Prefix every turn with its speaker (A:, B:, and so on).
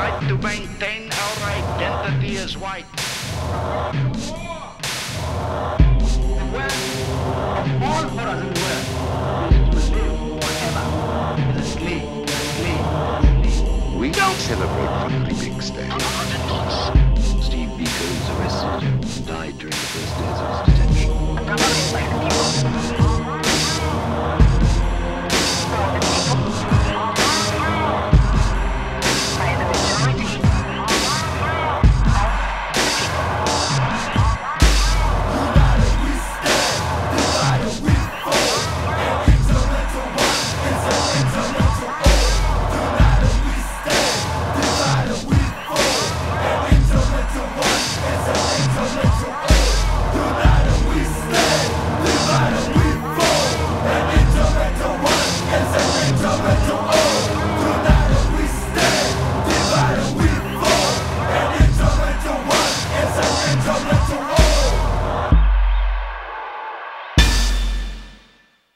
A: tried to maintain our identity as white.
B: Of all horrors in the world, is to live forever as a slave, a slave, a slave.
C: We don't celebrate Van Riebeeck Day.
D: Steve Biko was arrested and died during the first days of. Don't let